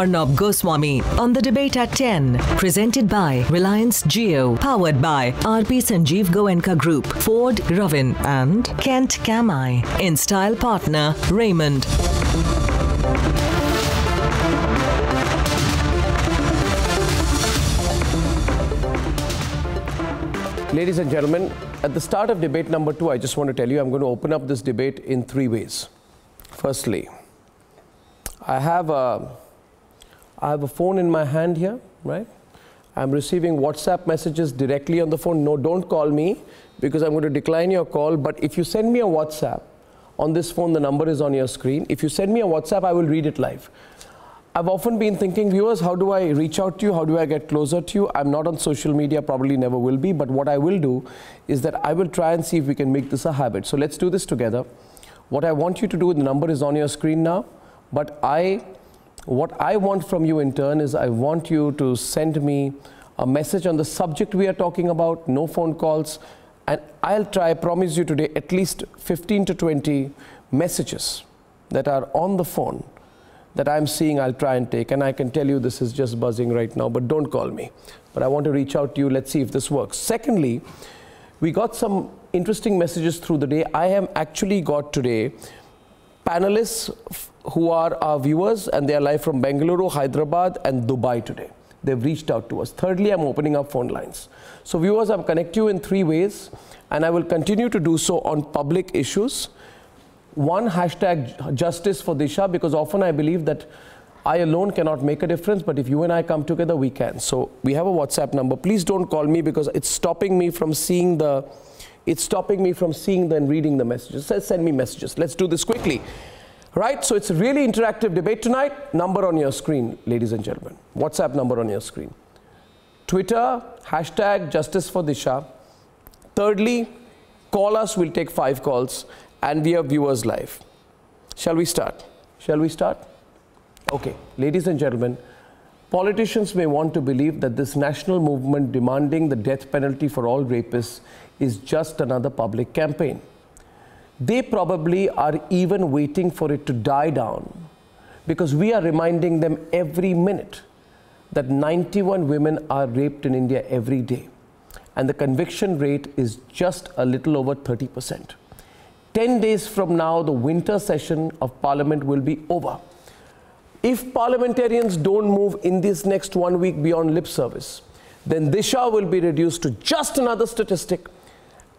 Arnab Goswami on the debate at 10. Presented by Reliance Jio. Powered by RP Sanjiv Goenka Group, Ford Ravin, and Kent Kamai. In style partner Raymond. Ladies and gentlemen, at the start of debate number two, I just want to tell you I'm going to open up this debate in three ways. Firstly, I have a, I have a phone in my hand here, right? I'm receiving WhatsApp messages directly on the phone. No, don't call me because I'm going to decline your call. But if you send me a WhatsApp on this phone, the number is on your screen. If you send me a WhatsApp, I will read it live. I've often been thinking, viewers, how do I reach out to you? How do I get closer to you? I'm not on social media, probably never will be, but what I will do is that I will try and see if we can make this a habit. So let's do this together. What I want you to do, the number is on your screen now, but I, what I want from you in turn is I want you to send me a message on the subject we are talking about, no phone calls, and I'll try, I promise you today, at least 15 to 20 messages that are on the phone that I'm seeing, I'll try and take. And I can tell you this is just buzzing right now, but don't call me. But I want to reach out to you. Let's see if this works. Secondly, we got some interesting messages through the day. I have actually got today panelists who are our viewers, and they are live from Bengaluru, Hyderabad, and Dubai today. They've reached out to us. Thirdly, I'm opening up phone lines. So, viewers, I'm connect you in three ways, and I will continue to do so on public issues one hashtag justice for Disha because often I believe that I alone cannot make a difference, but if you and I come together, we can. So we have a WhatsApp number. Please don't call me because it's stopping me from seeing the, it's stopping me from seeing and reading the messages. Send me messages. Let's do this quickly. Right, so it's a really interactive debate tonight. Number on your screen, ladies and gentlemen. WhatsApp number on your screen. Twitter, hashtag justice for Disha. Thirdly, call us, we'll take five calls and we are viewers live. Shall we start? Shall we start? Okay, ladies and gentlemen, politicians may want to believe that this national movement demanding the death penalty for all rapists is just another public campaign. They probably are even waiting for it to die down because we are reminding them every minute that 91 women are raped in India every day and the conviction rate is just a little over 30 percent. 10 days from now, the winter session of Parliament will be over. If parliamentarians don't move in this next one week beyond lip service, then Disha will be reduced to just another statistic,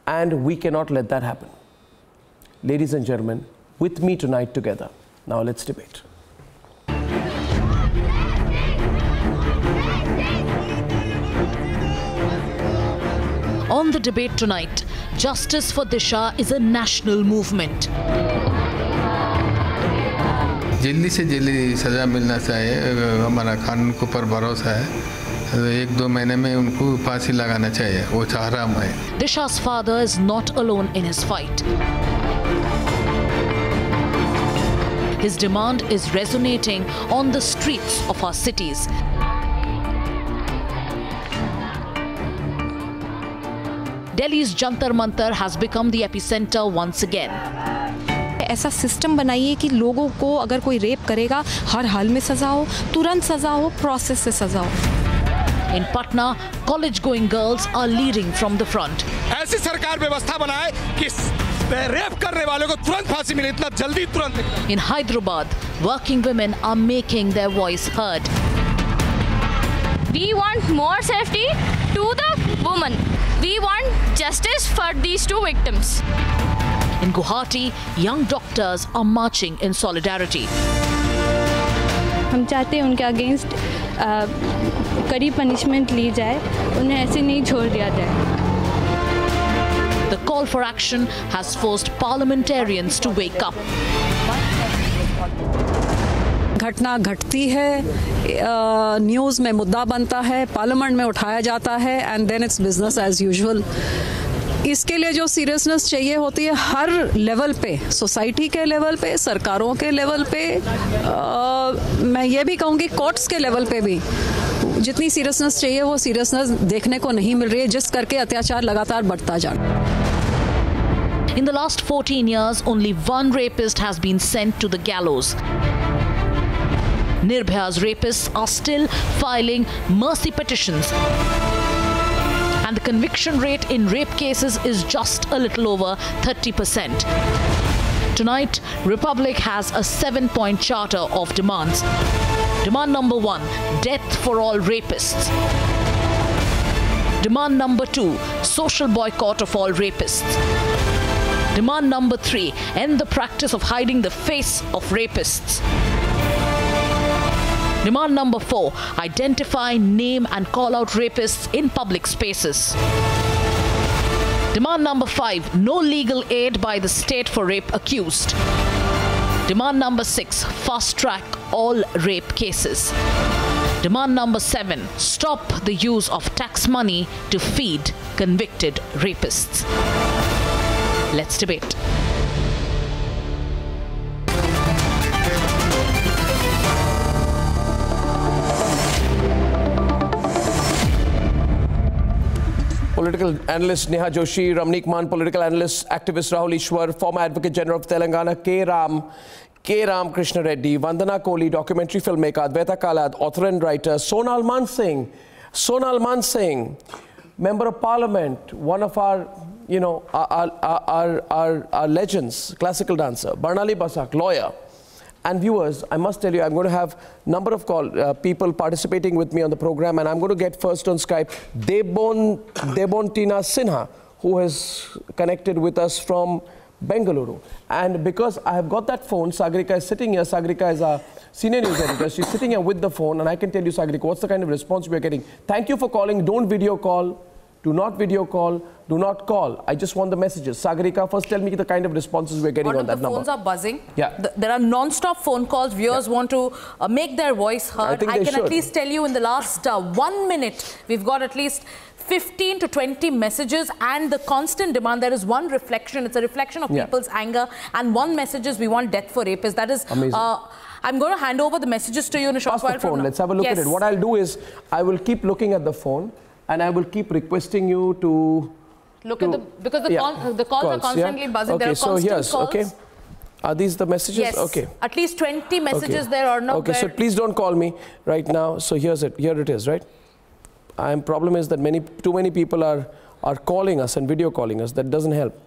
and we cannot let that happen Ladies and gentlemen, with me tonight together, now let's debate. On the debate tonight, Justice for Disha is a national movement. जल्दी से जल्दी सज़ा मिलना चाहिए हमारा कानून के ऊपर भरोसा है तो एक दो महीने में उनको फांसी लगाना चाहिए वो हराम है Disha's father is not alone in his fight. His demand is resonating on the streets of our cities. Delhi's Jantar Mantar has become the epicenter once again. ऐसा सिस्टम बनाइए कि लोगों को अगर कोई रेप करेगा हर हाल में सजा हो तुरंत सजा हो प्रोसेस से सजा हो In Patna, college-going girls are leading from the front. ऐसी सरकार व्यवस्था बनाए कि रेप करने वालों को तुरंत फांसी मिले इतना जल्दी तुरंत in Hyderabad working women are making their voice heard we want more safety to the woman we want justice for these two victims in Guwahati young doctors are marching in solidarity हम चाहते हैं उनके against uh, कड़ी punishment ली जाए उन्हें ऐसे नहीं छोड़ दिया जाए। Call for action has forced parliamentarians to wake up. घटना घटती है न्यूज़ में मुद्दा बनता है पार्लियामेंट में उठाया जाता है and then it's business as usual इसके लिए जो सीरियसनेस चाहिए होती है हर लेवल पे सोसाइटी के लेवल पे सरकारों के लेवल पे आ, मैं ये भी कहूँगी कोर्ट्स के लेवल पे भी जितनी सीरियसनेस चाहिए वो सीरियसनेस देखने को नहीं मिल रही है जिस करके अत्याचार लगातार बढ़ता जा रहा है In the last 14 years, only one rapist has been sent to the gallows. Nirbhaya's rapists are still filing mercy petitions. And the conviction rate in rape cases is just a little over 30%. Tonight, Republic has a seven point charter of demands. Demand number one death for all rapists. Demand number two social boycott of all rapists. Demand number three end the practice of hiding the face of rapists. Demand number four identify, name, and call out rapists in public spaces. Demand number five no legal aid by the state for rape accused. Demand number six fast track all rape cases. Demand number seven stop the use of tax money to feed convicted rapists. Let's debate. Political analyst Neha Joshi, Ramnik Man, political analyst, activist Rahul Ishwar, former Advocate General of Telangana K. Ram, K. Ram Krishna Reddy, Vandana Kohli, documentary filmmaker, Advaita Kalad, author and writer, Sonal Mansingh, Sonal Mansingh, member of parliament, one of our, you know, our, our, our, our, legends, classical dancer, Barnali Basak, lawyer. And viewers, I must tell you, I'm going to have number of call, uh, people participating with me on the program, and I'm going to get first on Skype Debon, Debon Tina Sinha, who has connected with us from Bengaluru. And because I have got that phone, Sagrika is sitting here. Sagrika is our senior news editor. She's sitting here with the phone, and I can tell you, Sagrika, what's the kind of response we are getting. Thank you for calling. Don't video call. Do not video call. Do not call. I just want the messages. Sagarika, first tell me the kind of responses we're getting All on that the phones are buzzing. Yeah. Th- there are non-stop phone calls. Viewers want to uh, make their voice heard. think they can should. at least tell you in the last uh, one minute, we've got at least 15 to 20 messages and the constant demand. There is one reflection. It's a reflection of Yeah. people's anger. And one message is we want death for rapists. That is... Amazing. Uh, I'm going to hand over the messages to you in a short Pass while the phone. Let's have a look yes. at it. What I'll do is I will keep looking at the phone and I will keep requesting you to Look at the... Because the, Yeah. con- the calls, are yeah? constantly buzzing. Okay, there are so constant calls. okay. Are these the messages? Yes. Okay. At least 20 messages okay. there are not Okay, so please don't call me right now. So here's it. Here it is, right? I'm problem is that many too many people are are calling us and video calling us. That doesn't help.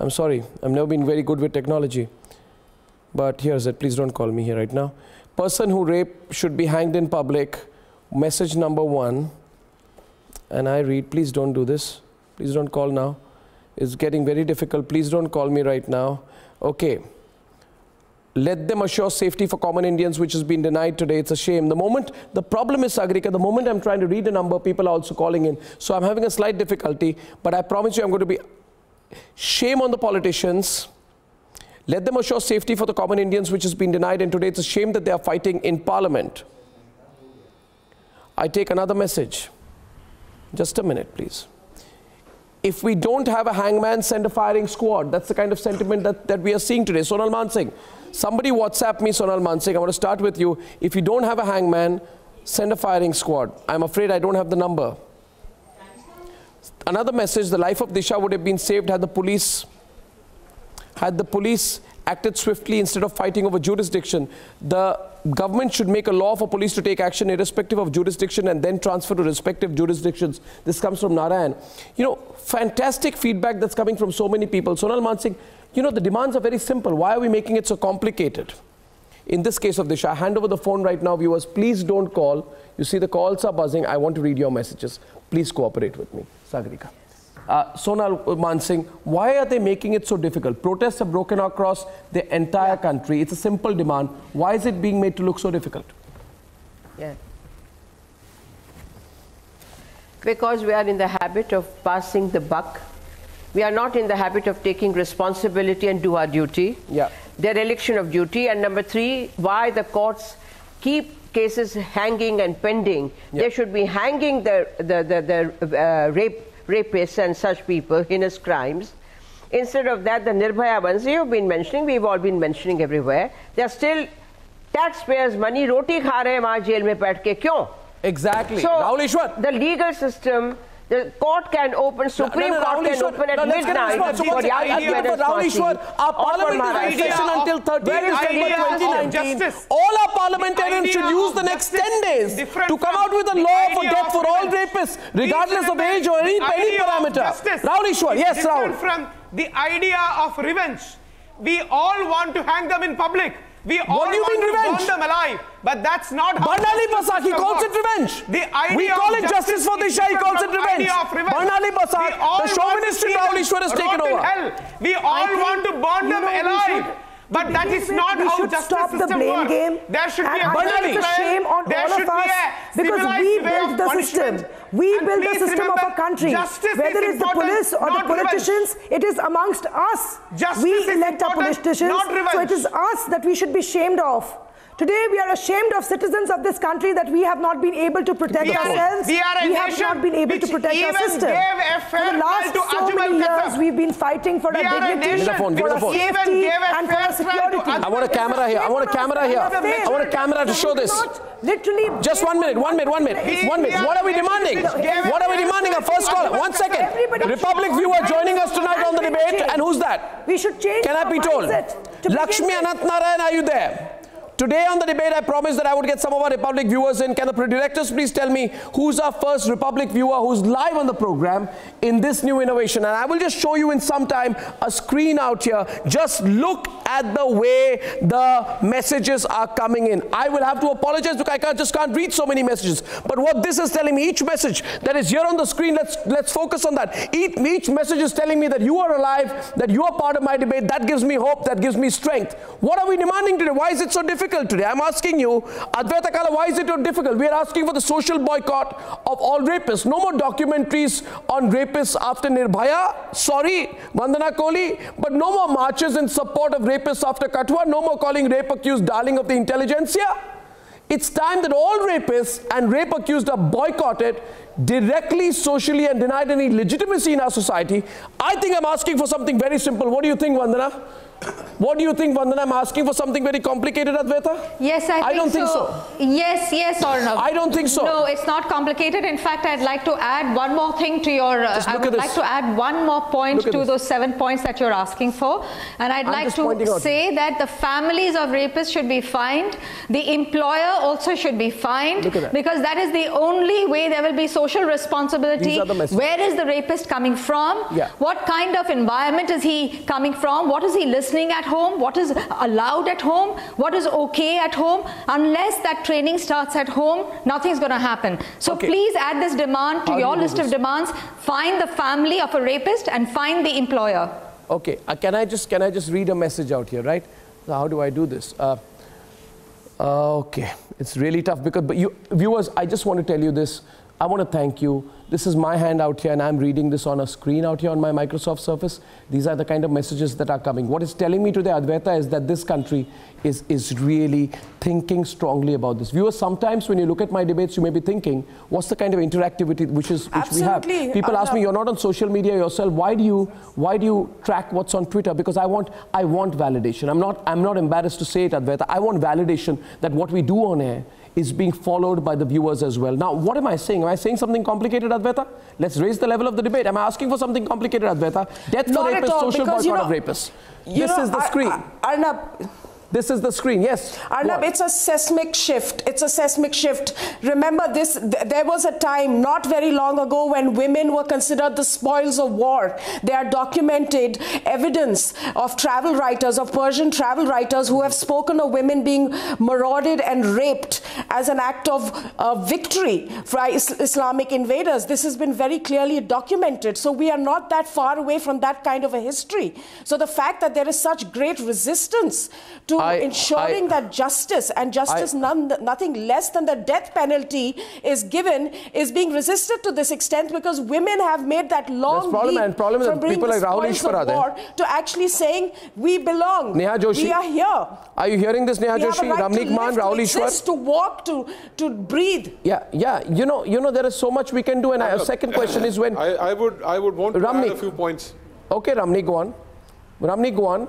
I'm sorry. I've never been very good with technology. But here's it. Please don't call me here right now. Person who rape should be hanged in public. Message number one. And I read, please don't do this. Please don't call now. It's getting very difficult. Please don't call me right now. Okay. Let them assure safety for common Indians, which has been denied today. It's a shame. The moment, the problem is, Sagrika, the moment I'm trying to read a number, people are also calling in. So I'm having a slight difficulty, but I promise you I'm going to be, shame on the politicians. Let them assure safety for the common Indians, which has been denied, and today it's a shame that they are fighting in parliament. I take another message. Just a minute, please. If we don't have a hangman, send a firing squad. That's the kind of sentiment that, that we are seeing today. Sonal Mansingh, somebody WhatsApp me, Sonal Mansingh. I want to start with you. If you don't have a hangman, send a firing squad. I'm afraid I don't have the number. Another message, the life of Disha would have been saved had the police had the police acted swiftly instead of fighting over jurisdiction. The government should make a law for police to take action irrespective of jurisdiction and then transfer to respective jurisdictions. This comes from Narayan. You know, fantastic feedback that's coming from so many people. Sonal Mansingh, you know, the demands are very simple. Why are we making it so complicated? In this case of Disha, I hand over the phone right now, viewers. Please don't call. You see the calls are buzzing. I want to read your messages. Please cooperate with me. Sagarika. Uh, Sonal Mansingh, why are they making it so difficult? Protests have broken across the entire country. It's a simple demand. Why is it being made to look so difficult? Yeah. Because we are in the habit of passing the buck. We are not in the habit of taking responsibility and do our duty. Yeah. Dereliction of duty. And number three, why the courts keep cases hanging and pending. They should be hanging the, the, the, the uh, rape, rapists and such people, heinous crimes. Instead of that, the Nirbhaya ones you've been mentioning, we've all been mentioning everywhere. They're still taxpayers' money, roti kha rahe hain jail mein baith ke. Kyun? Exactly. So, Rahul Easwar. the legal system The court can open, Supreme no, no, Court can open at no, let's get a midnight. So for what's- the I'll give it for Rahul Our Or parliament is in session until 13 Where is the December idea of 2019. justice? All our parliamentarians should use the next 10 days to come out with a law for idea death for all rapists, regardless of age or any, any parameter. justice Rahul Easwar, is yes, different from the idea of revenge. We all want to hang them in public. We all What do you want mean to revenge? burn them alive. But that's not how Barnali justice Basak, he calls it revenge. The idea we call of it justice for is Disha, he calls it revenge. revenge. Barnali Basak, We all the chauvinist in Rahul Easwar has taken over. Hell. We all want to burn them alive. But that is with, not we how should justice stop the system blame works. game. There should be and a think civilized it's a shame on There all of us a because we built the system. We built the system of our country. Whether it's the police or the politicians, it is amongst us. Justice we elect our politicians. So it is us that we should be shamed of. Today we are ashamed of citizens of this country that we have not been able to protect We are- ourselves. we are a have nation not been able to protect our even system. gave a For the last trial to so Ajmal many years we've been fighting for We our are a dignity, nation Give the phone, give for our the phone. Safety and for fair our security. I want a camera here. I want a camera here. I want a camera to show this. Literally, Just one minute, one minute, one minute, We- one minute. What are we demanding? What are we demanding? A first call. One second. Republic should- viewer joining us tonight on the debate. change. And who's that? We should change Can I be told? to Lakshmi with. Anant Narayan, are you there? Today on the debate, I promised that I would get some of our Republic viewers in. Can the directors please tell me who's our first Republic viewer who's live on the program in this new innovation? And I will just show you in some time a screen out here. Just look at the way the messages are coming in. I will have to apologize because I can't, just can't read so many messages. But what this is telling me, each message that is here on the screen, let's let's focus on that. Each, each message is telling me that you are alive, that you are part of my debate. That gives me hope. That gives me strength. What are we demanding today? Why is it so difficult? Today. I'm asking you, Advaita Kala, why is it so difficult? We are asking for the social boycott of all rapists. No more documentaries on rapists after Nirbhaya. Sorry, Vandana Kohli. But no more marches in support of rapists after Kathua. No more calling rape accused darling of the intelligentsia. It's time that all rapists and rape accused are boycotted directly, socially, and denied any legitimacy in our society. I think I'm asking for something very simple. What do you think, Vandana? What do you think, Vandana? I'm asking for something very complicated, Advaita? Yes, I, I think don't think so. Yes, yes or no? I don't think so. No, it's not complicated. In fact, I'd like to add one more thing to your. Uh, I would like this. to add one more point to this. those seven points that you're asking for, and I'd I'm like to say that the families of rapists should be fined. The employer also should be fined that. because that is the only way there will be social responsibility. These are the messages. Where is the rapist coming from? Yeah. What kind of environment is he coming from? What is he listening at home? What is allowed at home? What is okay at home? Unless that training starts at home, nothing's going to happen. So Okay. please add this demand to How your you list of demands. Find the family of a rapist and find the employer. Okay, uh, can I just can I just read a message out here, right? So how do I do this? Uh, uh, okay, it's really tough because but you viewers, I just want to tell you this. I want to thank you. This is my hand out here, and I'm reading this on a screen out here on my Microsoft Surface. These are the kind of messages that are coming. What it's telling me today, Advaita, is that this country is, is really thinking strongly about this. Viewers, sometimes when you look at my debates, you may be thinking, what's the kind of interactivity which is which we Absolutely. have? People ask me, uh, you're not on social media yourself. Why do you why do you track what's on Twitter? Because I want I want validation. I'm not I'm not embarrassed to say it, Advaita. I want validation that what we do on air is being followed by the viewers as well. Now, what am I saying? Am I saying something complicated, Advaita? Let's raise the level of the debate. Am I asking for something complicated, Advaita? Death Not for rapists, social boycott you of rapists. This know, is the Ar- screen. Arnab, This is the screen. Yes. Arnab, it's a seismic shift. It's a seismic shift. Remember this, th- there was a time not very long ago when women were considered the spoils of war. There are documented evidence of travel writers, of Persian travel writers who have spoken of women being marauded and raped as an act of uh, victory for is- Islamic invaders. This has been very clearly documented. So we are not that far away from that kind of a history. So the fact that there is such great resistance to I- ensuring I- that justice and justice I- none, nothing less than the death penalty is given is being resisted to this extent because women have made that long problem, leap and problem from that being people like Rahul spoils Easwar are of there. war to actually saying we belong Neha Joshi. we are here Are you hearing this, Neha we have Joshi, a right Ramnik to Man, live, to Rahul Easwar? to walk to to breathe Yeah, yeah. You know, you know, there is so much we can do. And a second question is when. I, I would I would want to Ramnik. add a few points. Okay, Ramni, go on. Ramni, go on.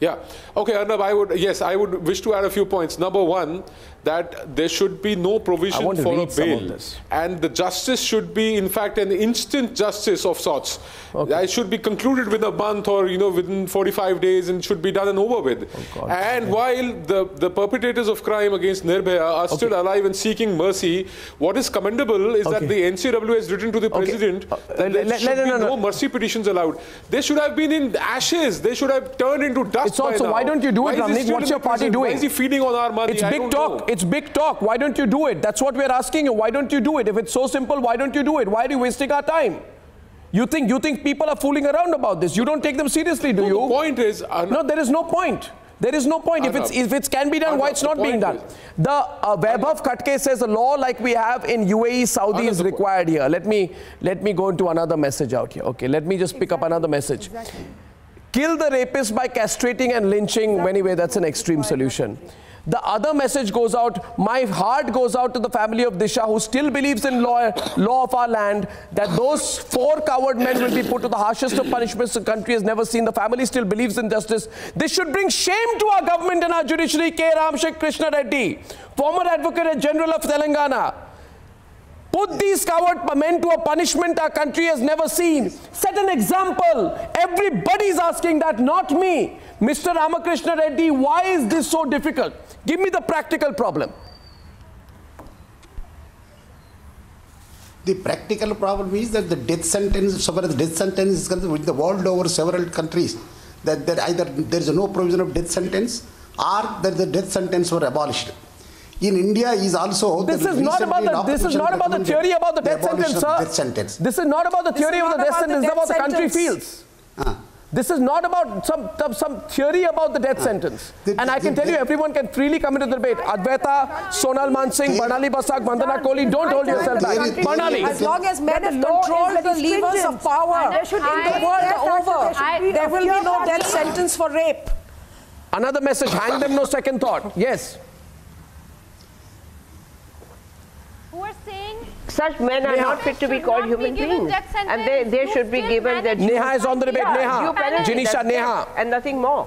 Yeah. Okay, Arnab, I would, yes, I would wish to add a few points. Number one, that there should be no provision for a read some of bail. And the justice should be, in fact, an instant justice of sorts. It should be concluded within a month or, you know, within 45 days and should be done and over with. Oh, and while the, the perpetrators of crime against Nirbhaya are still alive and seeking mercy, what is commendable is that the NCW has written to the president that Uh, there let- should be no, no, no mercy petitions allowed. They should have been in ashes. They should have turned into dust It's also, why don't you do Why it, Ramnik? What's your party prison? doing? Why is he feeding on our money? It's I big talk. know. It's big talk. Why don't you do it? That's what we're asking you. Why don't you do it? If it's so simple, why don't you do it? Why are you wasting our time? You think you think people are fooling around about this? You don't take them seriously, do you? The point is, no, there is no point. There is no point. If it's if it can be done, why it's not being done? The uh, Vaibhav Khatke says a law like we have in UAE, Saudi is required here. Let me let me go into another message out here. Okay, let me just pick up another message. Kill the rapist by castrating and lynching. Anyway, that's an extreme solution. The other message goes out, my heart goes out to the family of Disha who still believes in law, law of our land, that those four coward men will be put to the harshest of punishments the country has never seen. The family still believes in justice. This should bring shame to our government and our judiciary. K. Ramshek Krishna Reddy, former Advocate General of Telangana. Put these coward men to a punishment our country has never seen. Set an example. Everybody's asking that, not me. Mr. Ramakrishna Reddy, why is this so difficult? Give me the practical problem. The practical problem is that the death sentence, so far as death sentence is concerned, with the world over several countries, that there either there is no provision of death sentence or that the death sentence were abolished. In India is also This the is not about the, this is not about the theory about the death abolition sentence, sir. Death sentence. This is not about the This theory of the death sentence. This is about the country sentence. feels. Ah. This is not about some, some, some theory about the death ah. sentence. and I can tell you, everyone can freely come into the debate. Advaita, Sonal Mansingh, Barnali Basak, Vandana Kohli, don't hold yourself back. Barnali. As long as men have controlled the levers of power in the world over, there will be no death sentence for rape. Another message, hang them, no second thought. Yes. Who are saying Such men are Neha. not fit to be called human beings. And they, they should be given their due- Neha is on the debate. Neha. due penalty, Janisha, that's it, Neha. And nothing more.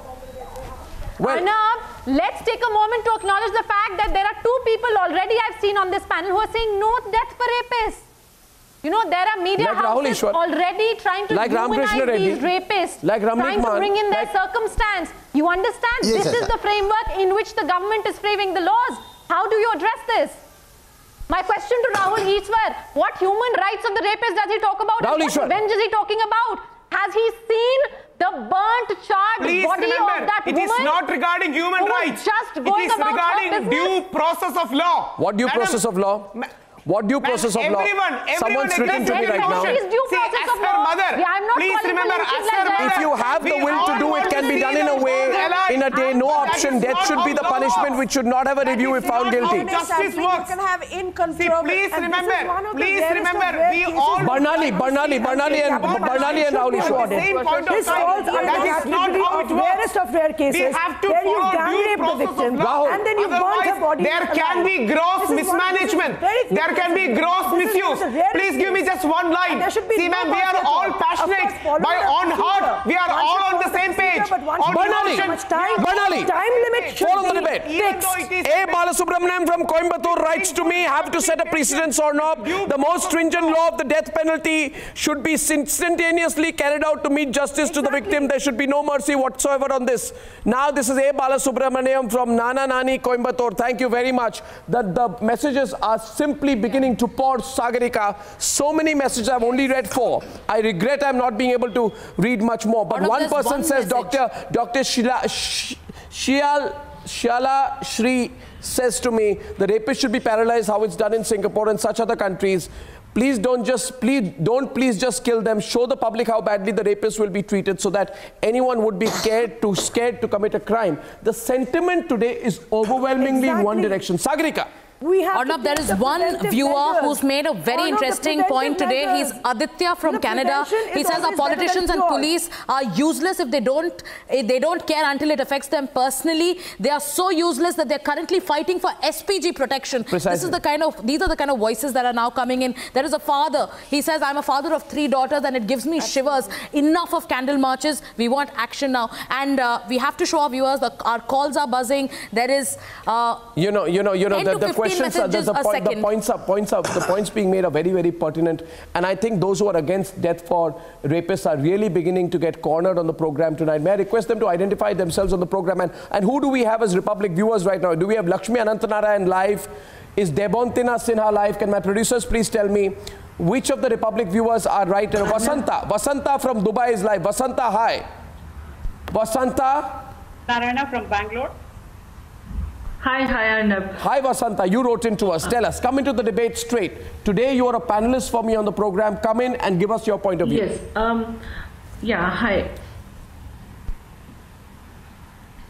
Arnab, let's take a moment to acknowledge the fact that there are two people already I've seen on this panel who are saying no death for rapists. You know, there are media Like houses Easwar. already trying to Like Ramakrishna humanize these rapists, Like Ramnik trying to bring in their Like- circumstance. You understand? Yes, this yes, is sir. the framework in which the government is framing the laws. How do you address this? My question to Rahul Easwar, what human rights of the rapist does he talk about? Rahul and what Easwar. revenge is he talking about? Has he seen the burnt, charred Please body remember, of that it woman? is not regarding human rights. Just going is about regarding due process of law. What due Madam, process of law? What due process of law? everyone, everyone Someone's written to me right now. due See, process as of her law. mother, Yeah, I'm not please remember, as like her mother, If you have the will to do it, want can be done in a way, in a day, no option. Death should be the punishment works. which should not have a review if found not how guilty. justice works. You can have in See, control. please and this is remember, one of the please rarest of remember, rare we cases all- of Barnali, Barnali, Barnali and Barnali and Rahul At Easwar. the same point of This time, falls under that the is not category how of it works. rarest of rare cases, We have to where you follow gang due rape the process of victim, law. and then you burn her Otherwise, body There can alive. be gross This is one- mismanagement. this is very There can be gross This is misuse. one of the rarest Please give me just one line. And there should be See, ma'am, we are all all. Passionate. By the on heart, we are all on the same page. procedure, but one On should not Barnali, too much time. Limit should follow the be debate. Even though it is A. Balasubramanian from Coimbatore writes to me, have to set a precedence or not. The most stringent law of the death penalty should be instantaneously carried out to meet justice to the victim. There should be no mercy whatsoever on this. Now, this is A. Balasubramaniam from Nana Nani, Coimbatore. Thank you very much. The, the messages are simply beginning to pour, Sagarika. So many messages, I've only read four. I regret I'm not being able to read much more. But one person one says, message. Dr. Dr. Shila, Sh- Shial, Shala Shri says to me, the rapist should be paralyzed how it's done in Singapore and such other countries. Please don't just, please, don't please just kill them. Show the public how badly the rapist will be treated so that anyone would be scared to, scared to commit a crime. The sentiment today is overwhelmingly in one direction. Sagarika. We have Arnab, to there take is the one viewer measures. who's made a very Arnab, interesting point today. measures. He's Aditya from Canada. He says our always better than politicians and police are useless if they don't if they don't care until it affects them personally. They are so useless that they're currently fighting for SPG protection. This is the kind of these are the kind of voices that are now coming in. There is a father. He says, I'm a father of three daughters and it gives me shivers. Enough of candle marches. We want action now. And uh, we have to show our viewers that our calls are buzzing. There is uh, You know, you know, you know, the, to the 15 questions, are, the, the, point, the points are, points are, the points being made are very, very pertinent. And I think those who are against death for rapists are really beginning to get cornered on the program tonight. May I request them to identify themselves on the program? And, and who do we have as Republic viewers right now? Do we have Lakshmi Anantanarayan live? Is Debontina Sinha live? Can my producers please tell me which of the Republic viewers are right? And Vasanta, Vasanta from Dubai is live. Vasanta, hi. Vasanta. Narayana from Bangalore. Hi, hi, Arnab. Hi, Vasanta. You wrote in to us. Tell us. Come into the debate straight. Today, you are a panelist for me on the program. Come in and give us your point of view. Yes. Um, yeah, hi.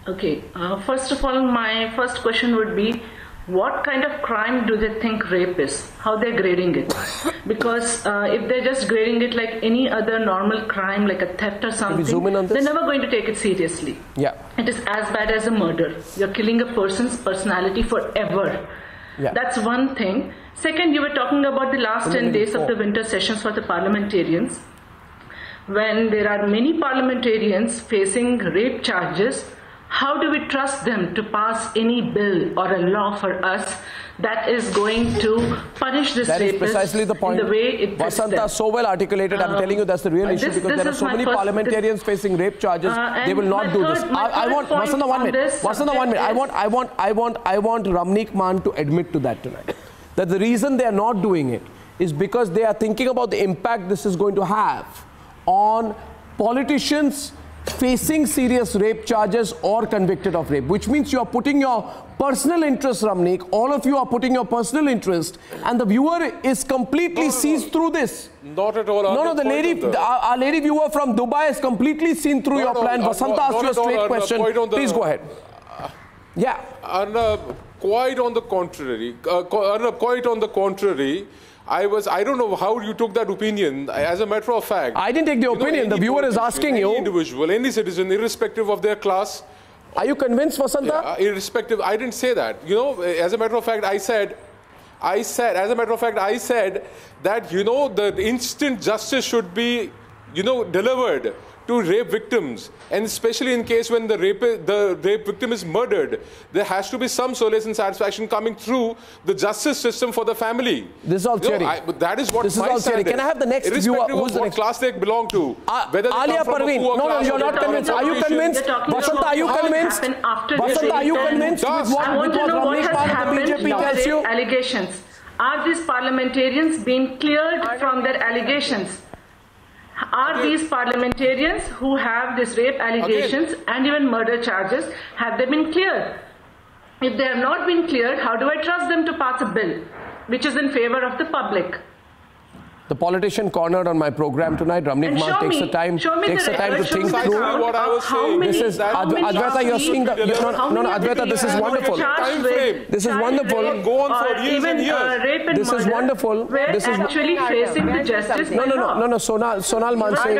Okay. Uh, first of all, my first question would be what kind of crime do they think rape is? How they're grading it? Because uh, if they're just grading it like any other normal crime, like a theft or something, zoom in on they're never going to take it seriously. Yeah. It is as bad as a murder. You're killing a person's personality forever. Yeah. That's one thing. Second, you were talking about the last 10 days of the winter sessions for the parliamentarians. When there are many parliamentarians facing rape charges, how do we trust them to pass any bill or a law for us that is going to punish this That is precisely the point. in the way it Vasanta, so well articulated. I'm Um, telling you that's the real uh, issue this- because this there are so many parliamentarians facing rape charges. Uh, they will not my do third- this. I, I want Vasanta one minute. Vasanta one minute. I want, I want, I want, I want Ramnik Maan to admit to that tonight. That the reason they are not doing it is because they are thinking about the impact this is going to have on politicians facing serious rape charges or convicted of rape, which means you are putting your personal interest, Ramnik, all of you are putting your personal interest, and the viewer is completely sees through this. Not at all. No, no, the lady, the- our, lady viewer from Dubai has completely seen through your plan. uh, Vasanta asked you a straight question. Please go ahead. Yeah. Arnab, quite on the contrary, uh, quite on the contrary, I was, I don't know how you took that opinion. As a matter of fact, I didn't take the you know, opinion. The viewer is asking any you. individual, any citizen, irrespective of their class. Are you convinced, Vasanta? Yeah, irrespective, I didn't say that. You know, as a matter of fact, I said, I said, as a matter of fact, I said that, you know, the instant justice should be, you know, delivered to rape victims. And especially in case when the rape, the rape victim is murdered, there has to be some solace and satisfaction coming through the justice system for the family. This is all You know, theory. I- but that is what This is my all theory. Can I have the next Irrespective viewer? Who's of the what next- class they belong to. Uh, whether they Alia come from a Parveen. No, no, class you're not convinced. Are you convinced? They're talking Vasanta, are you convinced? happened after Vasanta, this are you convinced with what, I want to know what Ramneek has Maan of the happened BJP tells you? allegations. Are these parliamentarians being cleared from their allegations? Are these parliamentarians who have these rape allegations and even murder charges, have they been cleared? If they have not been cleared, how do I trust them to pass a bill which is in favor of the public? The politician cornered on my program tonight, Ramnik And Maan takes me- the time, takes the the time to think me through. count What I was how saying This is how Adv- many Advaita, you're seeing the. these- No, how no, no, many Advaita, this is wonderful. charged with This is child wonderful. rape or even, uh, rape and This is wonderful. This is actually facing the justice no, no, no, no, no. Sonal, Sonal Mansingh,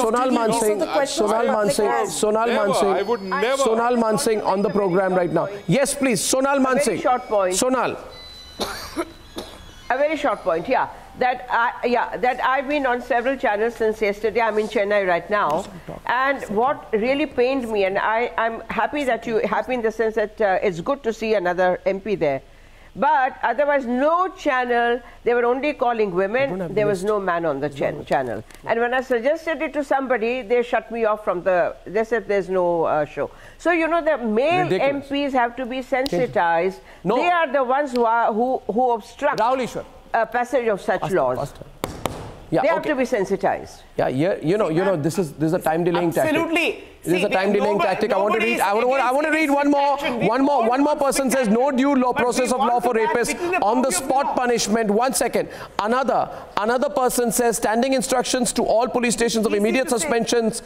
Sonal Mansingh, Sonal Mansingh, Sonal Mansingh, I would never. Sonal Mansingh on the program right now. Yes, please, Sonal A very Mansingh. short point. Sonal. A very short point, yeah. That I, yeah, that I've been on several channels since yesterday. I'm in Chennai right now, and what really pained me, and I, I'm happy that you happy in the sense that uh, it's good to see another MP there. But otherwise, no channel. They were only calling women. There was no man on the chan- channel. And when I suggested it to somebody, they shut me off from the. They said there's no uh, show. So you know the male Ridiculous. MPs have to be sensitized. No. They are the ones who are who who obstruct a passage of such laws. Yeah, they have to be sensitized. Yeah, yeah, you know, you know, this is this is a time delaying tactic. Absolutely. This is a time delaying nobody- tactic. I want to read. I want, I want to read one more. One more. One more person says no due law process of law for rapists on the spot punishment. One second. Another. Another person says standing instructions to all police stations of immediate suspensions.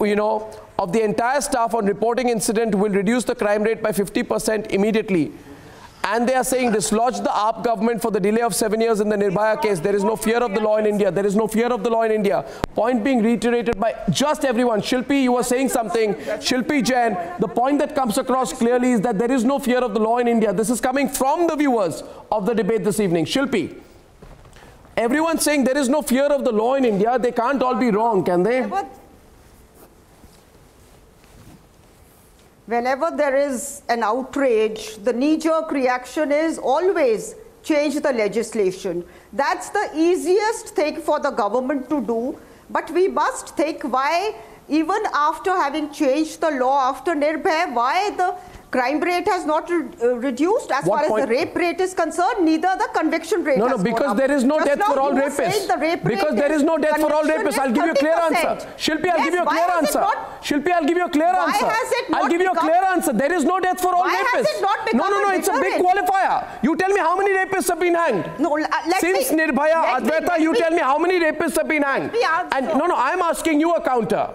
You know, of the entire staff on reporting incident will reduce the crime rate by 50% immediately and they are saying dislodge the AAP government for the delay of seven years in the Nirbhaya case. There is no fear of the law in India. There is no fear of the law in India. Point being reiterated by just everyone. Shilpi, you were saying something. Shilpi Jain, the point that comes across clearly is that there is no fear of the law in India. This is coming from the viewers of the debate this evening. Shilpi. Everyone's saying there is no fear of the law in India. They can't all be wrong, can they? whenever there is an outrage, the knee-jerk reaction is always change the legislation. That's the easiest thing for the government to do. But we must think why, even after having changed the law after Nirbhay, why the crime rate has not re uh, reduced as what far point? as the rape rate is concerned neither the conviction rate no no because there is no death for all rapists the rape because there is no death for all rapists i'll give you a clear answer shilpi i'll yes, give you a clear answer Shilpi, I'll give you a clear Why answer. I'll give you a clear answer. There is no death for all Why rapists. no, no, no. It's a big qualifier. You tell me how many rapists have been hanged. No, Since me, Nirbhaya, Advaita, you me. tell me how many rapists have been hanged. And no, no, I'm asking you a counter.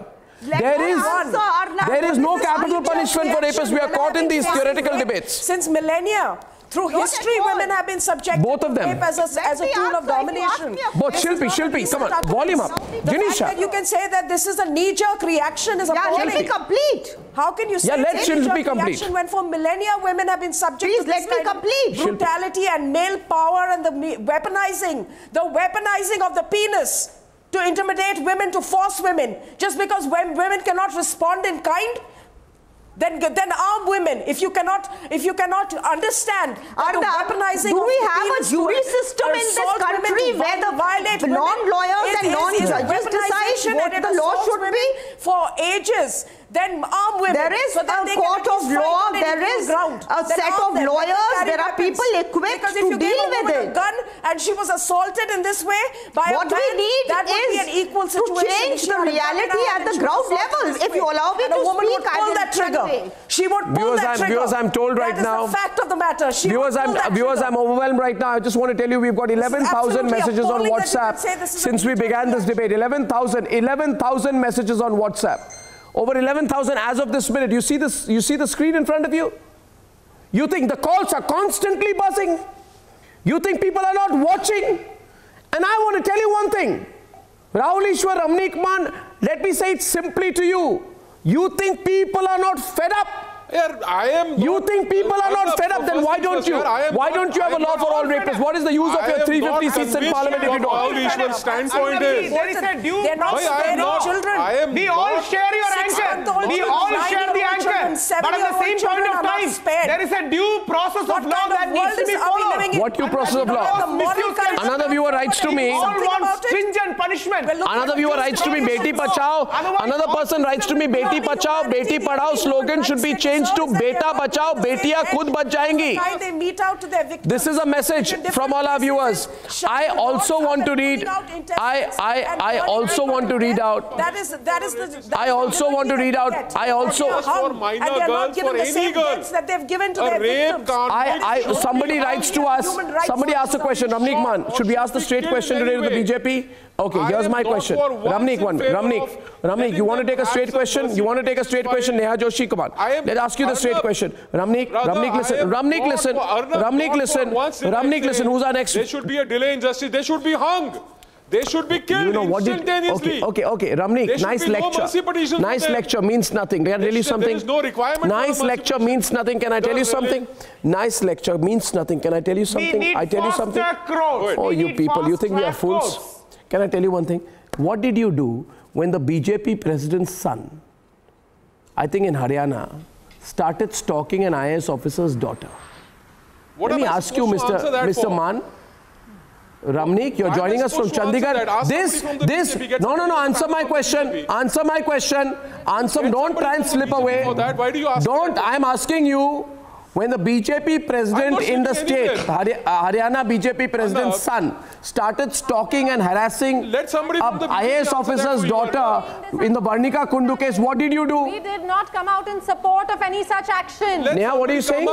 Let there is, answer, there is no capital punishment for rapists. We are caught in these theoretical debates. Since millennia. Through Not history, women have been subjected Both of them. as a, as a tool of domination. Both Shilpi, Shilpi, come on, volume up. The you can say that this is a knee-jerk reaction is yeah, appalling. Yeah, let me complete. How can you say yeah, let Shilpi complete. when for millennia women have been subjected Please, to let me complete. brutality and male power and the weaponizing, the weaponizing of the penis to intimidate women, to force women, just because women cannot respond in kind? then then arm women if you cannot if you cannot understand are the weaponizing do we have a jury system in this country where the violate non lawyers and non judges decide what the law should be? for ages then arm women. There is so a court of law, there is ground. a then set of lawyers, there are people equipped to deal with it. A gun and she was assaulted in this way by what a man, we need that would be an equal situation. To change the reality at the ground level. If you allow me to speak, I that trigger. She would pull that trigger. Viewers, I'm told right now. fact of the matter. Viewers, I'm overwhelmed right now. I just want to tell you we've got 11,000 messages on WhatsApp since we began this debate. 11,000 11,000 messages on WhatsApp. Over 11,000 as of this minute. You see this, you see the screen in front of you? You think the calls are constantly buzzing. You think people are not watching. And I want to tell you one thing. Rahul Easwar Ramnikman, let me say it simply to you. You think people are not fed up I am. You think people are not fed up? Then why don't you? Why don't you have a law for all rapists? What is the use of your 350 seats in parliament if you don't? Our Vishwal's standpoint is. There is a due. They're not sparing children. We all share your anchor. We all share the anchor. But at the same point of time, there is a due process of law that needs to be followed. What due process of law? Another viewer writes to me. Stringent punishment. Another viewer writes to me, Beti Bachao. Another person writes to me, Beti Bachao, Beti Padhao slogan should be changed this is a message from all our viewers. I also want to read, I, I, I also want to read out, I also want to read out, I also, and they are not given the same that they have given to their victims. Somebody writes to us, somebody asks a question, Ramnik Maan, should we ask the straight question today to the BJP? Okay, I here's my question. Ramnik, one. Ramnik, Ramnik, you want to take a straight question? You want to take a straight question? Neha Joshi, come on. Let's ask you the straight question. Ramnik, Ramnik, listen. Ramnik, listen. Ramnik, listen. Ramnik, listen. Who's our next? There should be a delay in justice. They should be hung. They should be killed you know, what instantaneously. Did, okay, okay, okay. Ramnik, nice lecture. No nice lecture means nothing. Can I tell you something? no requirement nice lecture means nothing. Can I tell you something? Nice lecture means nothing. Can I tell you something? I tell you something. Oh, you people, you think we are fools? Can I tell you one thing? What did you do when the BJP president's son, I think in Haryana, started stalking an IS officer's daughter? What Let me I ask you, Mr. Mr. Maan. Ramnik, you're joining us from Chandigarh. This, from this, no, no, no, answer my question. Answer my question. Answer, don't try and slip away. That. Why do you ask don't, I'm asking you, when the BJP president in the state, uh, Haryana BJP president's son, started stalking and harassing Let somebody a IAS officer's daughter in the Varnika Kundu case, what did you do? We did not come out in support of any such action. Neha, what are you saying?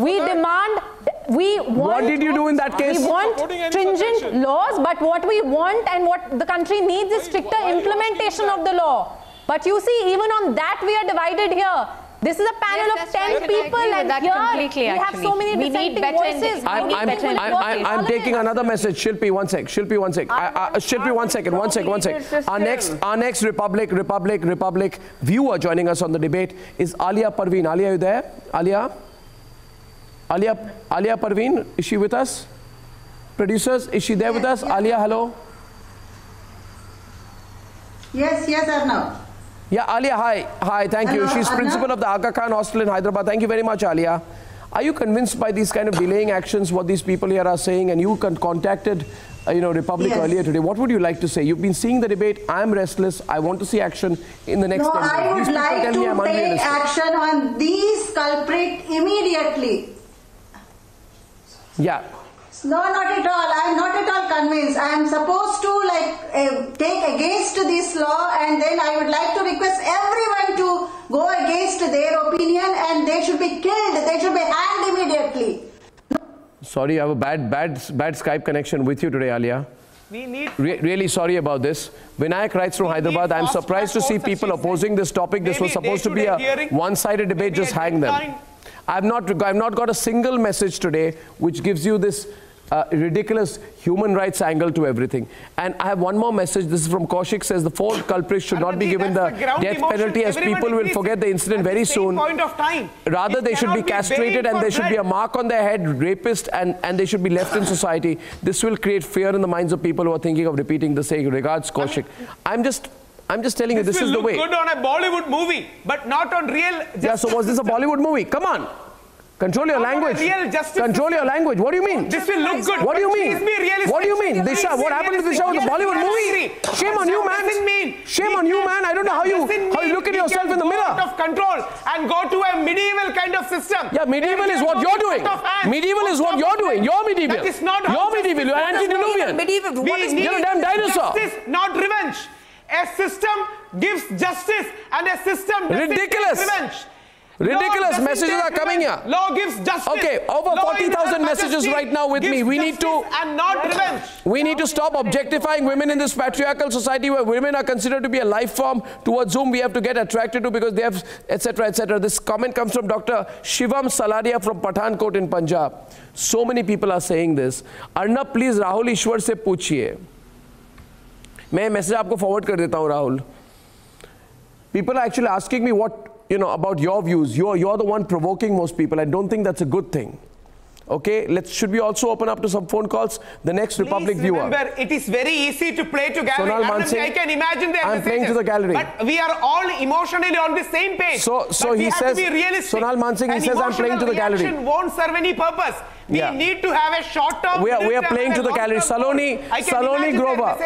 We that. demand we want, what did you do in that case? We want stringent laws, but what we want and what the country needs is stricter implementation of the law. But you see, even on that we are divided here. This is a panel Yes, of 10 right. People agree and here completely, we have so many We need dissenting better voices. We I'm, need I'm, people I'm, I'm, I'm taking another message. Shilpi, one sec. Shilpi, one sec. I, I, uh, Shilpi, one second, one sec, one sec. Our next, our next Republic, Republic, Republic viewer joining us on the debate is Alia Parveen. Alia, are you there? Alia? Alia, Alia Parveen, is she with us? Producers, is she there with us? Alia, hello? Yes, yes, Arnav. Yeah, Alia, hi. Hi, thank you. She's Arnav. principal of the Aga Khan Hostel in Hyderabad. Thank you very much, Alia. Are you convinced by these kind of delaying actions, what these people here are saying? And you con- contacted, uh, you know, Republic Yes. earlier today. What would you like to say? You've been seeing the debate. I'm restless. I want to see action in the next No, 10 days. I would like tell me I'm to take action on these culprit immediately. Yeah. No, not at all. I am not at all convinced. I am supposed to like uh, take against this law, and then I would like to request everyone to go against their opinion, and they should be killed. They should be hanged immediately. Sorry, I have a bad, bad, bad Skype connection with you today, Alia. We need Re- really sorry about this. Vinayak writes from Hyderabad. I'm surprised to see people opposing this topic. This was supposed to be a a one-sided debate. Just hang them. I've not, I've not got a single message today which gives you this uh, ridiculous human rights angle to everything. And I have one more message. This is from Kaushik. Says the four culprits should not be given the, the death penalty as Everyone people will forget the incident very soon. point of time. Rather, It they should be castrated and there should be a mark on their head, rapist, and, and they should be left in society. This will create fear in the minds of people who are thinking of repeating the same. Regards, Kaushik. I'm just, I'm just telling you, this is the look way. good on a Bollywood movie, but not on real. Yeah, so was this a Bollywood movie? Come on. Control your Not on a language. real justice Control your language. What do you mean? This will look good, What do you but mean? please be realistic. What do you mean? Disha, be what happened to Disha with the. Bollywood Yes, movie? yes, Shame on you, man. mean Shame on you, man. I don't know how you how you look at yourself in the mirror. Out of control and go to a medieval kind of system. Yeah, medieval Where is we what you're doing. out of hand. Medieval is what you're doing. You're medieval. That is not You're medieval. You're works. antediluvian. Medieval. We What is need You're a damn dinosaur. Justice, not revenge. A system gives justice and a system Ridiculous. revenge. Ridiculous messages are coming here. Law gives justice. Okay, over 40,000 messages right now with me. We need to and not revenge. We need to stop objectifying women in this patriarchal society where women are considered to be a life form towards whom we have to get attracted to because they have etc etc. This comment comes from Dr. Shivam Salaria from Pathankot in Punjab. So many people are saying this. Arna, please Rahul Easwar se पूछिए मैं message आपको forward kar deta hu Rahul. people are actually asking me what you know about your views you're you're the one provoking most people i don't think that's a good thing okay let's should we also open up to some phone calls the next republic Please viewer remember, it is very easy to play to gallery. Sonal Mansingh, I can imagine their I'm playing to the gallery. But we are all emotionally on the same page. So- so he have says- to be realistic. Sonal Mansingh, he An says, I'm playing to the gallery. won't serve any purpose. We Yeah. need to have a short term. we are, we are playing to the gallery saloni saloni grover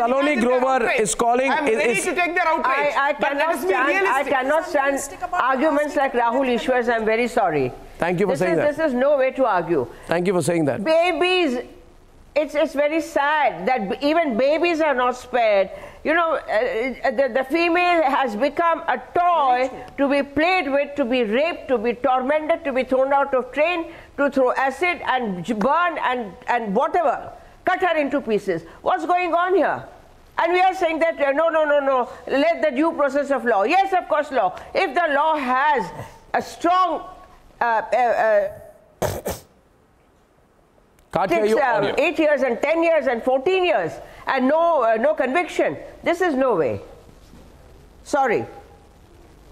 saloni grover is calling I'm is, ready is- to take their outrage. I, I cannot us stand, I cannot stand arguments like Rahul Easwar's. I'm very sorry. Thank you for this saying is, that. This is no way to argue. thank you for saying that Babies, it's, it's very sad that even babies are not spared. You know, uh, the, the female has become a toy to be played with, to be raped, to be tormented, to be thrown out of train, to throw acid and burn and, and whatever. Cut her into pieces. What's going on here? And we are saying that uh, no, no, no, no, let the due process of law. Yes, of course, law. If the law has a strong uh, uh, uh, you. uh, eight years and 10 years and 14 years and no, uh, no conviction. This is no way. Sorry.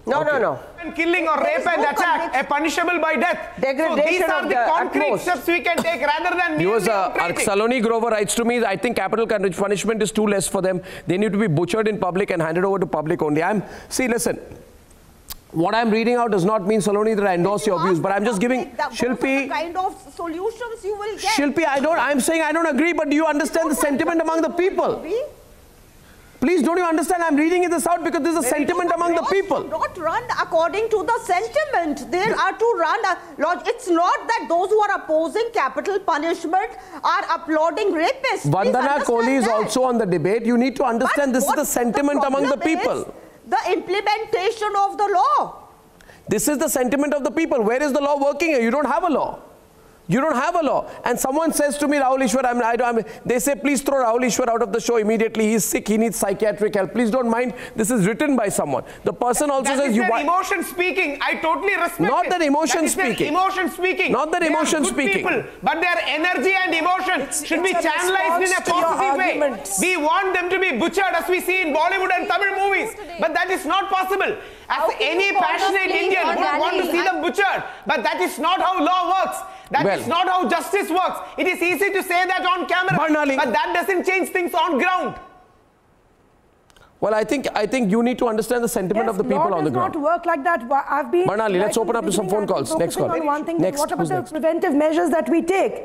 No, no, no. And killing or rape and attack are punishable by death. So these are the the concrete utmost. steps we can take rather than Viewers, merely uh. Saloni Grover writes to me, I think capital punishment is too less for them. They need to be butchered in public and handed over to public only. I'm, see, listen, what I'm reading out does not mean, Saloni, that I endorse your views, but I'm just giving Shilpi, kind of solutions you will get. Shilpi, I don't, I'm saying I don't agree, but do you understand the sentiment among the people? Please, don't you understand? I'm reading this out because there's a sentiment among the people. Not run according to the sentiment. There are to run. It's not that those who are opposing capital punishment are applauding rapists. Vandana Kohli is also on the debate. You need to understand this is the sentiment among the people. is The implementation of the law. This is the sentiment of the people. Where is the law working? You don't have a law. You don't have a law. And someone says to me, Rahul Easwar, I'm, I don't, I'm, they say, please throw Rahul Easwar out of the show immediately. He's sick. He needs psychiatric help. Please don't mind. This is written by someone. The person also That says, is you their why- emotion speaking. I totally respect Not it. that emotion That is their speaking. emotion speaking. Not that They are emotion good speaking. People, but their energy and emotion should be it's a channelized in a response to your positive way. arguments. We want them to be butchered as we see in Bollywood and Tamil movies. But that is not possible. As any you call us passionate Indian would want to rally? see them butchered. But that is not how law works. That is Well- not how justice works. It is easy to say that on camera. Barnali. But that doesn't change things on ground. Well, I think, I think you need to understand the sentiment of the people law on the does ground. not work like that. I've been. Barnali, let's open up to some phone calls. Next call. On one thing, Next, what about who's the next? preventive measures that we take?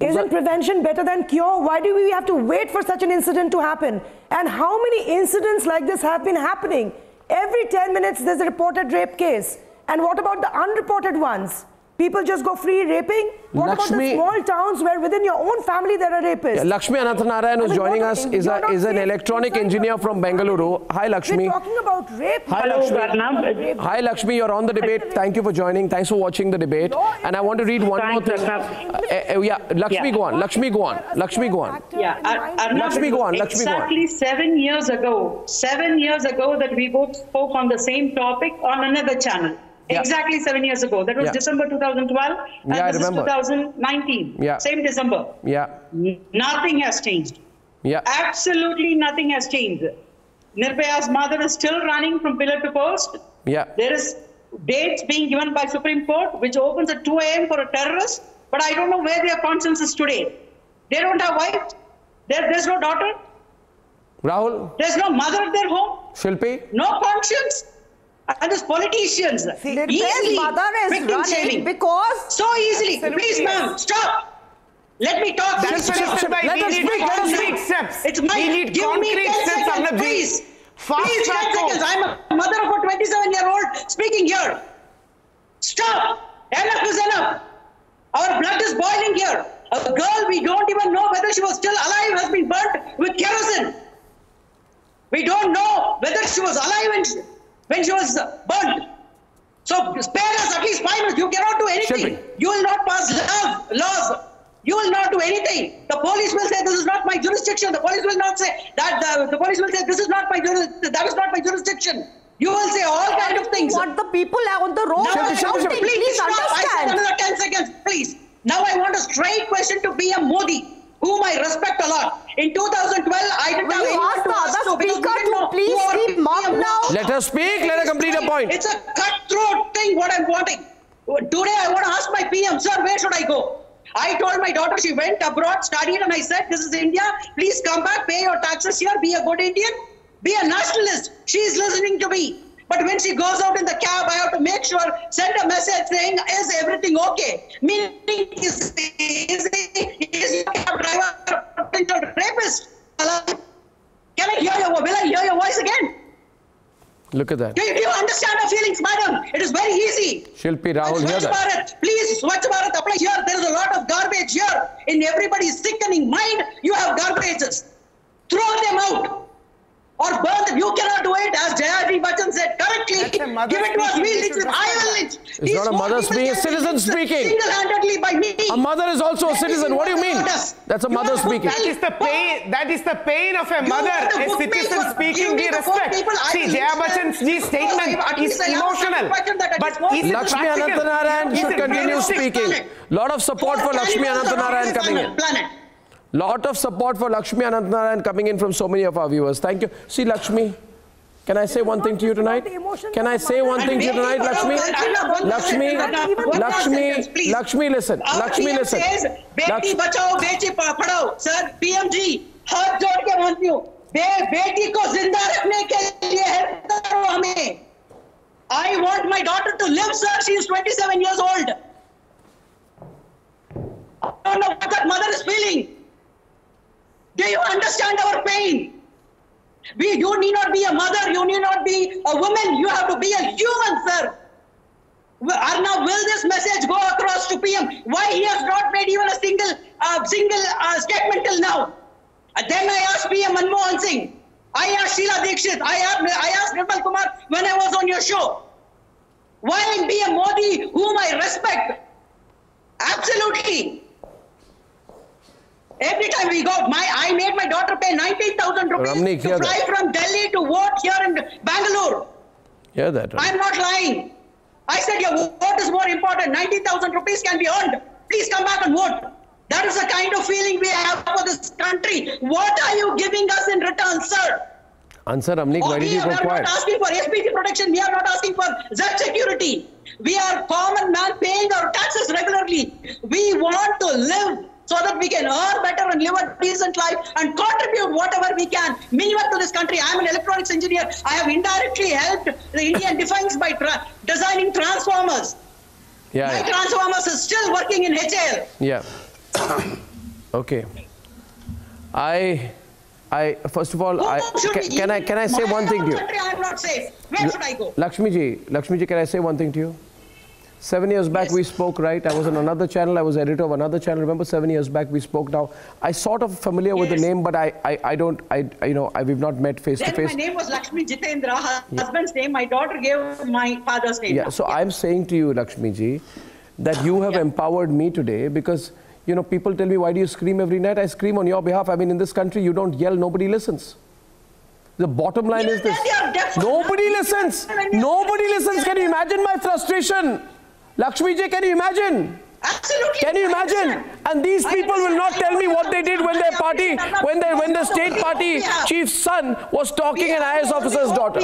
Isn't prevention better than cure? Why do we have to wait for such an incident to happen? And how many incidents like this have been happening? Every 10 minutes there's a reported rape case. And what about the unreported ones? People just go free raping? What about the small towns where within your own family there are rapists? Yeah, Lakshmi Ananthanarayan, who's I mean, joining us, is, a, is an electronic engineer from Bengaluru. Hi, Lakshmi. We're talking about rape. Hi, Lakshmi. Hi, Lakshmi. You're on the debate. Thank you for joining. Thanks for watching the debate. And I want to read one more thing. Uh, uh, yeah, Lakshmi, Yeah. go on. Lakshmi, go on. Lakshmi, go on. Yeah, Ar- Arnab, Lakshmi, go on. Lakshmi, go on. exactly seven years ago, seven years ago that we both spoke on the same topic on another channel. Yeah. Exactly seven years ago. That was Yeah. December 2012, and Yeah, I this remember. is 2019. Yeah. Same December. Yeah. Nothing has changed. Yeah. Absolutely nothing has changed. Nirbhaya's mother is still running from pillar to post. Yeah. There is dates being given by Supreme Court, which opens at 2 a.m. for a terrorist. But I don't know where their conscience is today. They don't have wife. There, there's no daughter. Rahul, There's no mother at their home. Shilpi. No conscience. And these politicians easily mother is victim shaming. because- so easily. Absolutely, Please, ma'am, stop. Let me talk. That's Please what I said. Let us need speak. Let us concrete speak. steps. It's my. We need give me concrete 10 steps, seconds, Arnabji. please. Fast please, 10 track seconds. I'm a mother of a 27 year old speaking here. Stop. Enough is enough. Our blood is boiling here. A girl we don't even know whether she was still alive has been burnt with kerosene. We don't know whether she was alive when she, when she was uh, burnt. So spare us at least five minutes. You cannot do anything. You will not pass laws. laws. You will not do anything. The police will say this is not my jurisdiction. The police will not say that. The, the police will say this is not my juris, that is not my jurisdiction. You will say all kind of things. What the people are on the road Now, are shouting, please, please stop. I said another 10 seconds, please. Now I want a straight question to PM Modi, whom I respect a lot. In 2012, I didn't Will have you anyone ask to the other to we speaker to please keep mum now? Let her speak. Let her complete her point. It's a cutthroat thing what I'm wanting. Today I want to ask my PM, sir, where should I go? I told my daughter she went abroad, studied, and I said, this is India. Please come back, pay your taxes here, be a good Indian, be a nationalist. She is listening to me. But when she goes out in the cab, I have to make sure, send a message saying, is everything okay? Meaning, is, is, is your cab driver a potential rapist? Can I hear your, will I hear your voice again? Look at that. Do you, do you understand our feelings, madam? It is very easy. Shilpi, Rahul, hear Swachh that. Bharat, please, Swachh Bharat, apply here. There is a lot of garbage here. In everybody's sickening mind, you have garbages. Throw them out. Or burn them. You cannot do it, as Jayaji Bachchan said correctly. Give it to us, we'll lynch them. I will lynch. It's not a mother speaking, a citizen speaking. Single-handedly by me. A mother is also a citizen. What do you mean? the law does. That's a mother speaking. That is the pain. That is the pain of a You mother, want a citizen speaking. giving We me the four respect. people, See, will Jaya listen. Bachchan's statement is least I asked emotional, some question that I but is Lakshmi practical? Ananthanarayan should continue speaking. Lot of support for Lakshmi Cannibals around coming in. planet. Lot of support for Lakshmi Ananthanarayan coming in from so many of our viewers. Thank you. See, Lakshmi, can I say one thing to you tonight? Can I say one thing to you tonight, Lakshmi? Lakshmi, Lakshmi, Lakshmi, listen. Lakshmi, listen. Beti Bachao, बेटी Sir, PMG, I want my daughter to live, sir. She is 27 years old. I don't know what that mother is feeling. Do you understand our pain? We, you need not be a mother. You need not be a woman. You have to be a human, sir. Arnab, will this message go across to PM? Why he has not made even a single uh, single uh, statement till now? Uh, then I asked PM Manmohan Singh. I asked Sheila Dikshit. I asked, I asked Nirmal Kumar when I was on your show. Why PM Modi, whom I respect, absolutely. Every time we go, my I made my daughter pay 19,000 rupees Ramnik, to fly that. from Delhi to vote here in Bangalore. Hear that? right? I'm not lying. I said your vote is more important. 90,000 rupees can be earned. Please come back and vote. That is the kind of feeling we have for this country. What are you giving us in return, sir? Answer, Ramnik, why oh, did we you are go quiet? not asking for SPG protection. We are not asking for Z security. We are common man paying our taxes regularly. We want to live so that we can earn better and live a decent life and contribute whatever we can minimum to this country. I am an electronics engineer. I have indirectly helped the Indian defense by tra- designing transformers. Yeah, My yeah. transformers is still working in HAL. Yeah. okay. I, I first of all, I, can, I can I say one thing to you? country, I am not safe. Where should I go? Lakshmi ji, Lakshmi ji, can I say one thing to you? Seven years back we spoke, right? I was on another channel. I was editor of another channel. Remember, seven years back we spoke. Now I sort of familiar with the name, but I, I, I don't, I, I, you know, I, we've not met face to Then my name was Lakshmi Jitendra, her husband's name. My daughter gave my father's name. Yeah, so I'm saying to you, Lakshmi ji, that you have empowered me today because, you know, people tell me, why do you scream every night? I scream on your behalf. I mean, in this country, you don't yell, nobody listens. The bottom line is this. Nobody listens. Nobody listens. Can you imagine my frustration? Lakshmi ji, can you imagine? Absolutely. Can you imagine? And these people will not tell me what they did when their party, when they, when the state party chief's son was talking an IS officer's daughter.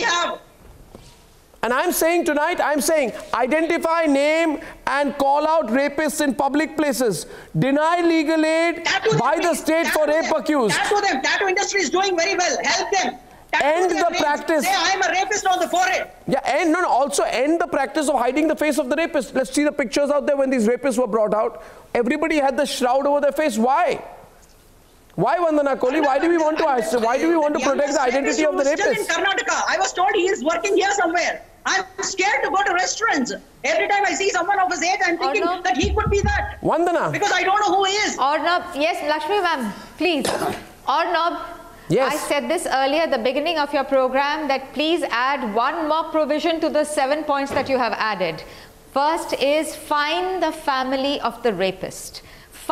And I'm saying tonight, I'm saying identify, name, and call out rapists in public places. Deny legal aid by the state for rape accused. Tattoo them. Tattoo industry is doing very well. Help them. Tattoo End the practice. Say, I'm a rapist on the forehead. Yeah, and no, no, also end the practice of hiding the face of the rapist. Let's see the pictures out there when these rapists were brought out. Everybody had the shroud over their face. Why? Why Vandana Kohli? Why do we want to ask? Why do we want to protect the identity of the Still in rapist? Karnataka. I was told he is working here somewhere. I'm scared to go to restaurants. Every time I see someone of his age, I'm thinking that he could be that. Vandana. Because I don't know who he is. Arnab, yes, Lakshmi ma'am, please. Arnab, Yes. I said this earlier at the beginning of your program that please add one more provision to the seven points that you have added. First is find the family of the rapist.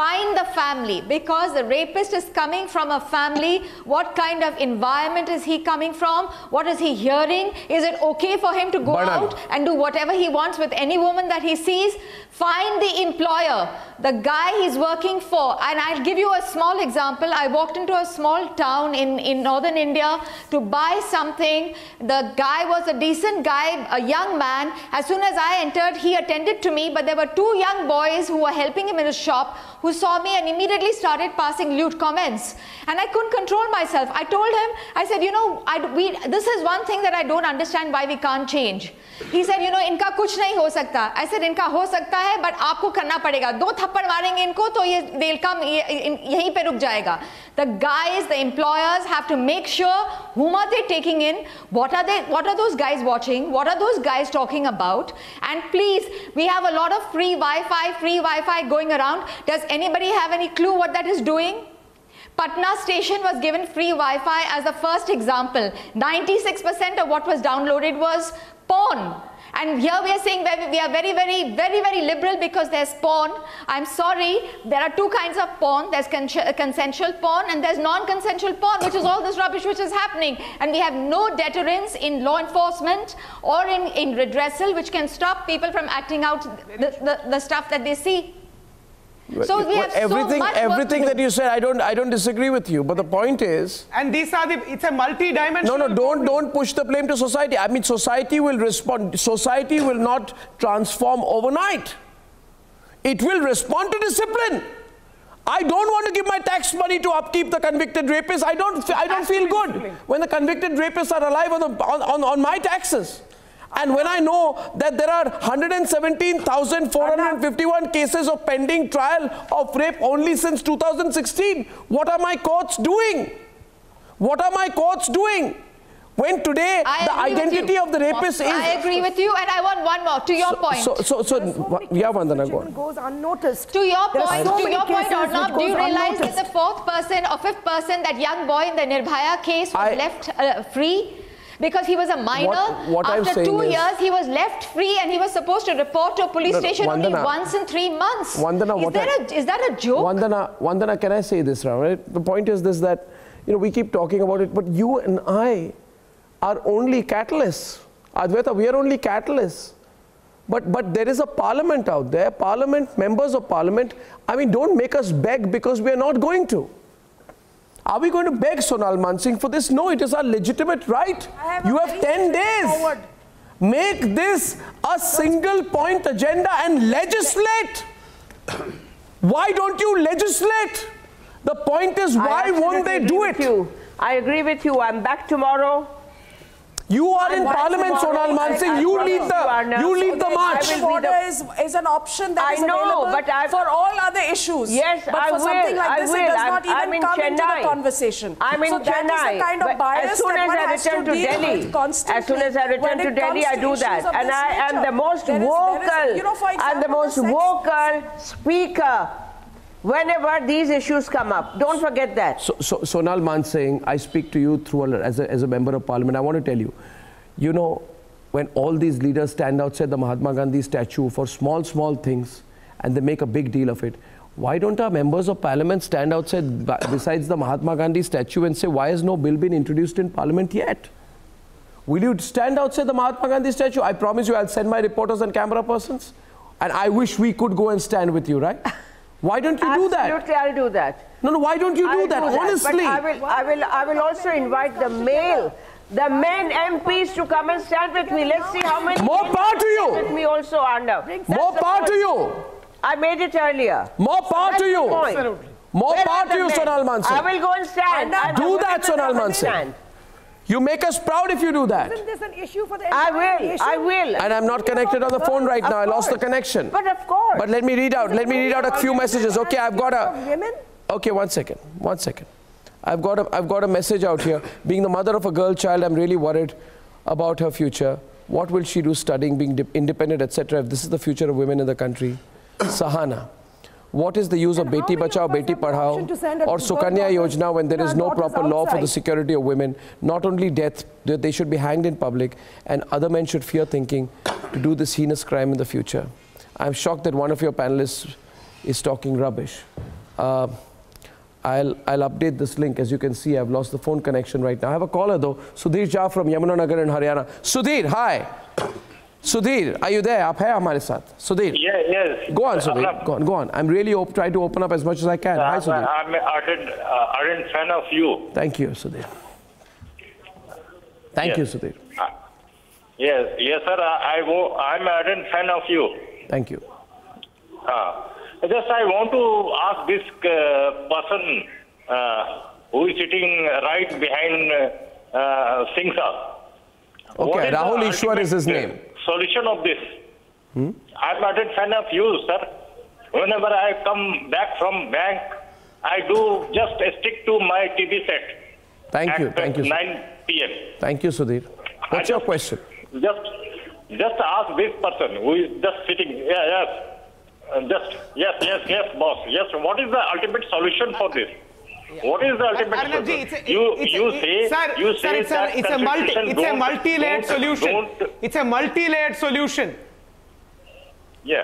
Find the family because the rapist is coming from a family. What kind of environment is he coming from? What is he hearing? Is it okay for him to go out and do whatever he wants with any woman that he sees? Find the employer, the guy he's working for. And I'll give you a small example. I walked into a small town in, in northern India to buy something. The guy was a decent guy, a young man. As soon as I entered, he attended to me, but there were two young boys who were helping him in his shop who saw me and immediately started passing lewd comments. And I couldn't control myself. I told him, I said, you know, I, we, this is one thing that I don't understand why we can't change. He said, you know, इनका कुछ नहीं हो सकता. I said, इनका हो सकता है, but आपको करना पड़ेगा. दो थप्पड़ मारेंगे इनको तो ये they'll come ये- इन- यहीं पे रुक जाएगा. The guys, the employers have to make sure whom are they taking in, what are they, what are those guys watching, what are those guys talking about, and please, we have a lot of free Wi-Fi, free Wi-Fi going around. Does anybody have any clue what that is doing? Patna station was given free Wi-Fi as the first example. 96% of what was downloaded was porn. And here we are saying we are very, very, very, very liberal because there's porn. I'm sorry, there are two kinds of porn. There's consensual porn and there's non-consensual porn, which is all this rubbish which is happening. And we have no deterrence in law enforcement or in, in redressal which can stop people from acting out the, the, the stuff that they see. So we Well, have so everything, much everything do. that you said, I don't, I don't disagree with you. But the point is, And these are the, it's a multi-dimensional. no, no, don't, don't push the blame to society. I mean, society will respond. Society will not transform overnight. It will respond to discipline. I don't want to give my tax money to upkeep the convicted rapists. I don't, I don't feel good when the convicted rapists are alive on, the, on, on, on my taxes. And when I know that there are 117,451 cases of pending trial of rape only since 2016, what are my courts doing? What are my courts doing? When today I the identity of the rapist is. I agree with you, and I want one more. To your point. So, so, so, yeah, Vandana, go on. goes unnoticed. to your point, so to your point, cases which Arnab, do you goes realize that the fourth person or fifth person, that young boy in the Nirbhaya case, was I- left uh, free? Because he was a minor. What- what After two years, he was left free and he was supposed to report to a police No, station only once in three months. Vandana, is, I- a, is that a joke? Vandana, Vandana, can I say this now? Right? The point is this that you know we keep talking about it, but you and I are only catalysts. Advaita, we are only catalysts. But but there is a parliament out there, parliament, members of parliament. I mean, don't make us beg because we are not going to. Are we going to beg Sonal Mansingh for this? No, it is our legitimate right. you have 10 days. Make this a single point agenda and legislate. Why don't you legislate? The point is, why won't they do it? You. I agree with you. I'm back tomorrow. You are in Parliament, tomorrow. Sonal Mansingh. I You promise lead the- Arnab. you lead the march. I will Order is, is an option that I is know, available but I- for all other issues. Yes, but I for will, something like I this, will. it does I'm- not even I'm in come into Chennai. the conversation. I'm in so that is Chennai. the kind of bias as soon that as one I has return to, deal Delhi, with constantly. as soon as I return to Delhi, I do that, and I am the most There is- there vocal, is- you know, for I'm the most vocal speaker whenever these issues come up. Don't forget that. So, so Sonal Mansingh, I speak to you through as, a, as a member of parliament. I want to tell you, you know, when all these leaders stand outside the Mahatma Gandhi statue for small, small things and they make a big deal of it, why don't our members of parliament stand outside besides the Mahatma Gandhi statue and say, why has no bill been introduced in parliament yet? Will you stand outside the Mahatma Gandhi statue? I promise you, I'll send my reporters and camera persons. And I wish we could go and stand with you, right? Why don't you do that? Absolutely, I'll do that. No, no, why don't you do I'll that? Honestly. But I will, I will, I will also invite the male, the men MPs to come and stand with me. Let's see how many. More men power to you. stand With me also, Arnab. More That's power to you. I made it earlier. More power That's to you. the point. More Where power to you, men? Sonal Mansingh. I will go and stand. I'm Do that, Sonal will Mansingh. stand. You make us proud if you do that. Isn't this an issue for the I will. nation? I will. And I'm not connected on the phone right now. I lost the connection. But of course. But let me read out. Let me read out a few messages. Okay, I've got a. Women? Okay, one second. One second. I've got a, I've got a message out here. Being the mother of a girl child, I'm really worried about her future. What will she do studying, being independent, etc. If this is the future of women in the country? Sahana. What is the use of Beti Bachao, Beti Padhao to send a or Sukanya Yojana when there is no proper law for the security of women? Not only death, they should be hanged in public and other men should fear thinking to do this heinous crime in the future. I'm shocked that one of your panelists is talking rubbish. Uh, I'll, I'll update this link. As you can see, I've lost the phone connection right now. I have a caller though, Sudhir Jha from Yamunanagar in Haryana. Sudhir, hi. Sudhir, are you there? Aap hai hamare saath. Sudhir. Yeah, yes. Go on, Sudhir. Uh, go on, go on. I'm really op- trying to open up as much as I can. Uh, Hi, Sudhir. Uh, I'm an ardent, uh, ardent fan of you. Thank you, Sudhir. Thank yes. you, Sudhir. Uh, yes, yes, sir. I, I, am an ardent fan of you. Thank you. Uh, just I want to ask this person who is sitting right behind uh, Singh sir. Okay, Rahul Easwar is his name. Solution of this. Hmm? I'm an ardent fan of you, sir. Whenever I come back from bank, I do just stick to my TV set. Thank you, thank you, 9 p.m. Thank you, Sudhir. What's your question? Just, just ask this person who is just sitting. Yeah, yes. Uh, just yes, yes, yes, boss. Yes. What is the ultimate solution for this? What is the uh, ultimate Arnab ji, solution? it's a, you it's a, say sir, you sir, say it's that a, it's a multi, it's a multi-layered solution. don't- It's a multi-layered solution. yeah.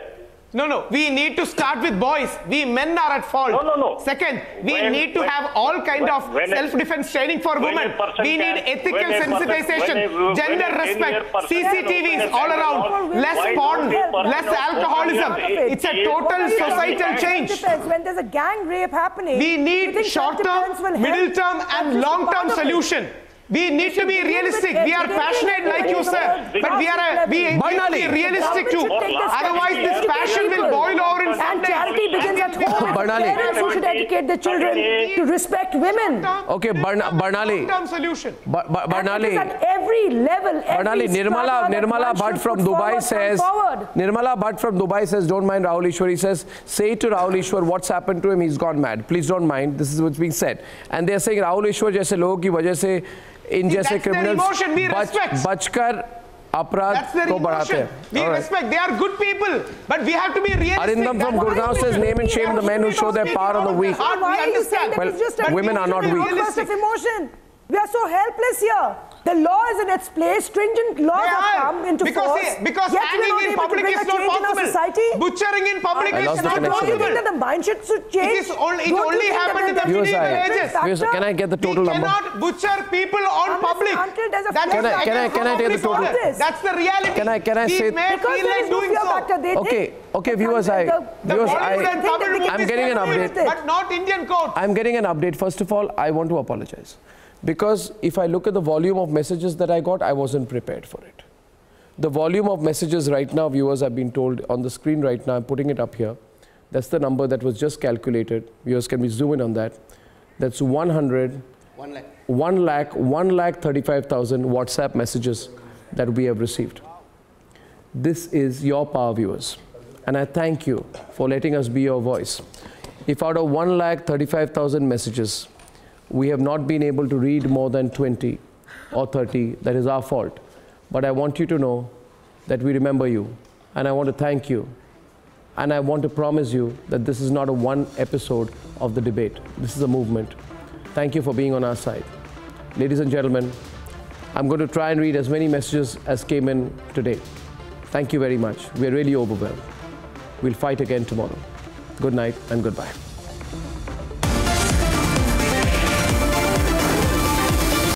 No, no. We need to start with boys. We men are at fault. No, no, no. Second, we When- need to when- have all kind when- of self-defense training for women. We need ethical when a person- sensitization, a- gender respect, senior person can CCTVs all around, less porn, don't a person less alcoholism. It's a a- total societal change. When there's a gang rape happening, We need think short-term, self-defense will help? middle-term, and long-term part of solution. We need to be realistic. We are passionate like you, sir. But we are we need to be realistic too. Otherwise, this passion will boil over in And charity begins at home. Barnali. Parents who should educate the children to respect women. Okay, Barnali. Long-term. Barnali. At every level, every Barnali, Nirmala, Nirmala Bhatt from Dubai says, Nirmala Bhatt from Dubai says, don't mind Rahul Easwar. He says, say to Rahul Easwar what's happened to him. He's gone mad. Please don't mind. This is what's being said. And they're saying Rahul Easwar जैसे लोगों की वजह इन जैसे criminal बचकर अपराध को बढ़ाते हैं। अरिंदम फ्रॉम गुड़गांव से outburst of emotion? We are so helpless here. The law is in its place. Stringent laws have come into because, force. see, because Yet hanging not in able to public bring is a not change possible. society. Butchering in public I is not connection. Don't you possible. think that the mindset should change? It is only, it Don't only happened in the there's a Viewers, medieval ages. viewers, can I get the total we number? cannot butcher people on Unless- public. until there's a That Can I- can I- can I take the total? That's the reality. Can I- can I say- may Because feel there no doing fear so. factor. They Okay, okay, the viewers, I, viewers, I, Bollywood and Tamil think that we I'm getting an update. But not Indian court. I'm getting an update. First of all, I want to apologize. Because if I look at the volume of messages that I got, I wasn't prepared for it. The volume of messages right now, viewers I've been told on the screen right now, I'm putting it up here. That's the number that was just calculated. Viewers, can we zoom in on that? That's 100, 1 lakh. 1 lakh, 1 lakh 35,000 WhatsApp messages that we have received. This is your power, viewers. And I thank you for letting us be your voice. If out of 1 lakh 35,000 messages, we have not been able to read more than 20 or 30, that is our fault. But I want you to know that we remember you. And I want to thank you. And I want to promise you that this is not a one episode of the debate. This is a movement. Thank you for being on our side. Ladies and gentlemen, I'm going to try and read as many messages as came in today. Thank you very much. We are really overwhelmed. We'll fight again tomorrow. Good night and goodbye.